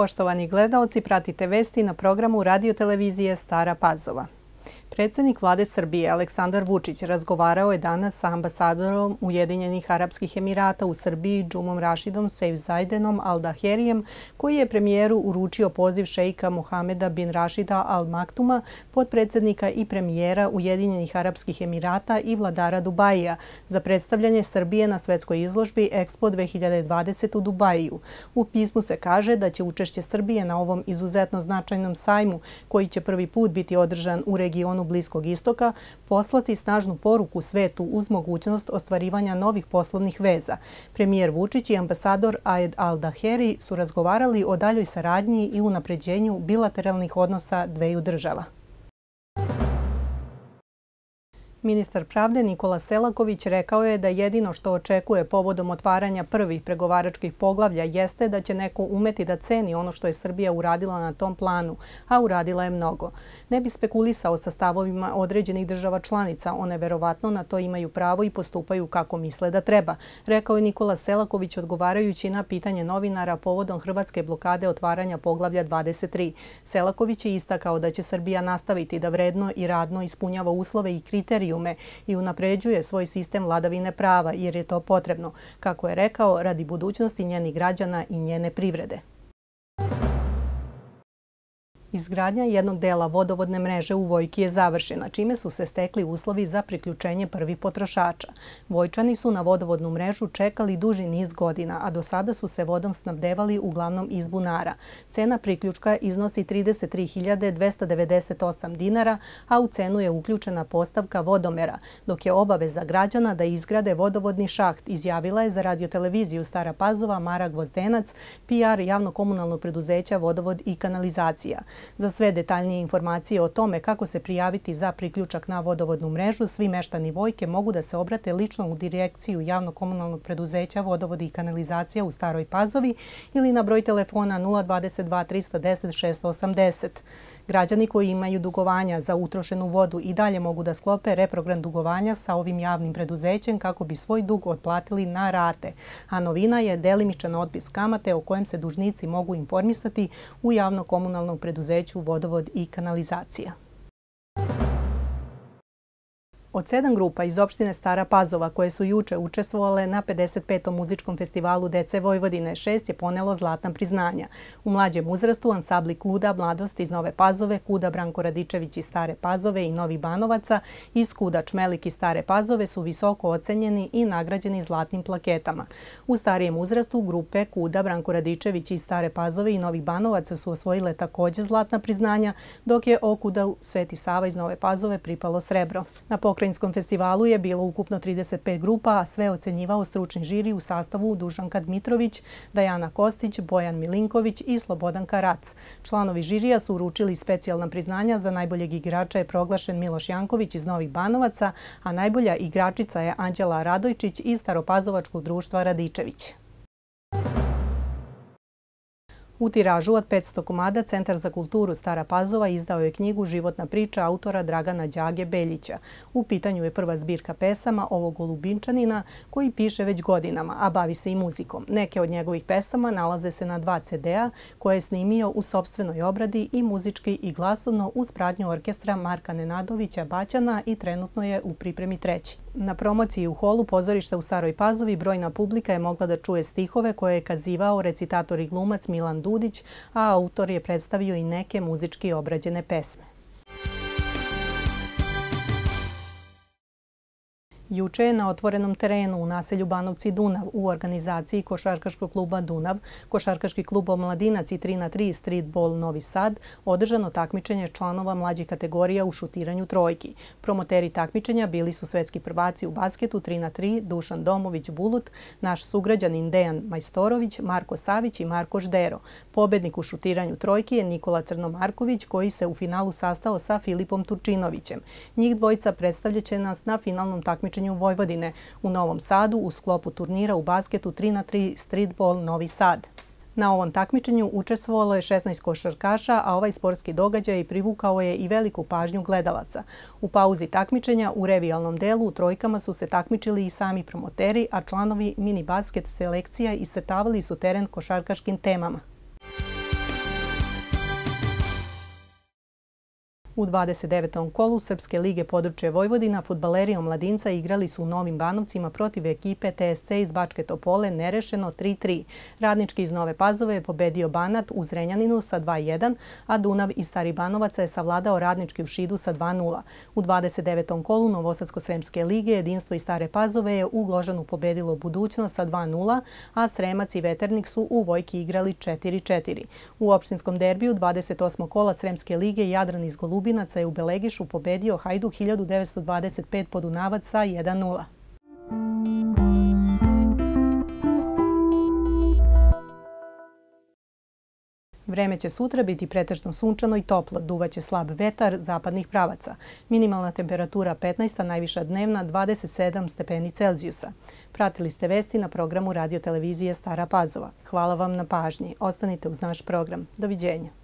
Poštovani gledalci, pratite vesti na programu radiotelevizije Stara Pazova. Predsjednik vlade Srbije Aleksandar Vučić razgovarao je danas sa ambasadorom Ujedinjenih Arabskih Emirata u Srbiji Džumom Rašidom Sejf Zajdenom Al-Daherijem koji je premijeru uručio poziv šejka Mohameda bin Rašida Al-Maktuma, podpredsjednika i premijera Ujedinjenih Arabskih Emirata i vladara Dubajija za predstavljanje Srbije na svetskoj izložbi Expo 2020 u Dubajiju. U pismu se kaže da će učešće Srbije na ovom izuzetno značajnom sajmu koji će prvi put biti održan u regionu Bliskog istoka poslati snažnu poruku svetu uz mogućnost ostvarivanja novih poslovnih veza. Premijer Vučić i ambasador Aed Al-Daheri su razgovarali o daljoj saradnji i unapređenju bilateralnih odnosa dveju država. Ministar pravde Nikola Selaković rekao je da jedino što očekuje povodom otvaranja prvih pregovaračkih poglavlja jeste da će neko umeti da ceni ono što je Srbija uradila na tom planu, a uradila je mnogo. Ne bi spekulisao sa stavovima određenih država članica, one verovatno na to imaju pravo i postupaju kako misle da treba, rekao je Nikola Selaković odgovarajući na pitanje novinara povodom hrvatske blokade otvaranja poglavlja 23. Selaković je istakao da će Srbija nastaviti da vredno i radno ispunjava uslove i kriterije kriterijume i unapređuje svoj sistem vladavine prava jer je to potrebno, kako je rekao, radi budućnosti njenih građana i njene privrede. Izgradnja jednog dela vodovodne mreže u Vojki je završena, čime su se stekli uslovi za priključenje prvih potrošača. Vojčani su na vodovodnu mrežu čekali duži niz godina, a do sada su se vodom snabdevali uglavnom iz bunara. Cena priključka iznosi 33.298 dinara, a u cenu je uključena postavka vodomera, dok je obaveza građana da izgrade vodovodni šaht, izjavila je za radioteleviziju Stara Pazova Mara Gvozdenac, PR javno-komunalnog preduzeća Vodovod i kanalizacija. Za sve detaljnije informacije o tome kako se prijaviti za priključak na vodovodnu mrežu, svi meštani Vojke mogu da se obrate lično u direkciju javno-komunalnog preduzeća Vodovodi i kanalizacija u Staroj Pazovi ili na broj telefona 022 310 680. Građani koji imaju dugovanja za utrošenu vodu i dalje mogu da sklope reprogram dugovanja sa ovim javnim preduzećem kako bi svoj dug otplatili na rate. A novina je delimičan odpis kamate o kojem se dužnici mogu informisati u javno-komunalnom preduzeću Vodovod i kanalizacija. Od sedam grupa iz opštine Stara Pazova koje su juče učestvovale na 55. muzičkom festivalu Dece Vojvodine, šest je ponelo zlatna priznanja. U mlađem uzrastu ansabli Kuda, Mladost iz Nove Pazove, Kuda Branko Radičević iz Stare Pazove i Novi Banovaca i Kuda Čmelik iz Stare Pazove su visoko ocenjeni i nagrađeni zlatnim plaketama. U starijem uzrastu grupe Kuda Branko Radičević iz Stare Pazove i Novi Banovaca su osvojile također zlatna priznanja, dok je Okuda Sveti Sava iz Nove Pazove pripalo srebro. Na Ukrajinskom festivalu je bilo ukupno 35 grupa, a sve ocenjivao stručni žiri u sastavu Dušanka Dmitrović, Dajana Kostić, Bojan Milinković i Slobodan Karac. Članovi žirija su uručili specijalna priznanja za najboljeg igrača je proglašen Miloš Janković iz Novih Banovaca, a najbolja igračica je Anđela Radojčić iz Staropazovačkog društva Radičević. U tiražu od 500 komada Centar za kulturu Stara Pazova izdao je knjigu Životna priča autora Dragana Đage Beljića. U pitanju je prva zbirka pesama ovog golubinčanina koji piše već godinama, a bavi se i muzikom. Neke od njegovih pesama nalaze se na dva CD-a koje je snimio u sobstvenoj obradi i muzički i glasovno uz pratnju orkestra Marka Nenadovića Baćana i trenutno je u pripremi treći. Na promociji u holu pozorišta u Staroj Pazovi brojna publika je mogla da čuje stihove koje je kazivao recitator i glumac Milan Dudić, a autor je predstavio i neke muzički obrađene pesme. Juče je na otvorenom terenu u naselju Banovci Dunav u organizaciji Košarkaškog kluba Dunav, Košarkaški klub Omladinac i 3 na 3 Streetball Novi Sad održano takmičenje članova mlađih kategorija u šutiranju trojki. Promoteri takmičenja bili su svetski prvaci u basketu 3 na 3 Dušan Domović Bulut, naš sugrađanin Dejan Majstorović, Marko Savić i Marko Ždero. Pobednik u šutiranju trojki je Nikola Crnomarković koji se u finalu sastao sa Filipom Turčinovićem. Njih dvojica predstavljaće nas na finalnom takmičenju takmičenju Vojvodine u Novom Sadu u sklopu turnira u basketu 3 na 3 Streetball Novi Sad. Na ovom takmičenju učestvovalo je 16 košarkaša, a ovaj sportski događaj privukao je i veliku pažnju gledalaca. U pauzi takmičenja u revijalnom delu u trojkama su se takmičili i sami promoteri, a članovi mini basket selekcija isetavali su teren košarkaškim temama. U 29. kolu Srpske lige područje Vojvodina futbaleri omladinca igrali su u Novim Banovcima protiv ekipe TSC iz Bačke Topole nerešeno 3-3. Radnički iz Nove Pazove je pobedio Banat u Zrenjaninu sa 2-1, a Dunav iz Stari Banovaca je savladao Radnički u Šidu sa 2-0. U 29. kolu Novosadsko-Sremske lige jedinstvo iz Stare Pazove je u Gložanu pobedilo budućnost sa 2-0, a Sremac i Veternik su u Vojki igrali 4-4. U opštinskom derbiju 28. kola Sremske lige Jadran iz Golubina Ljubinaca je u Belegišu pobedio Hajduk 1925 podunavac sa 1-0. Vreme će sutra biti pretežno sunčano i toplo, duvaće slab vetar zapadnih pravaca. Minimalna temperatura 15, a najviša dnevna 27 stepeni Celzijusa. Pratili ste vesti na programu radiotelevizije Stara Pazova. Hvala vam na pažnji. Ostanite uz naš program. Doviđenja.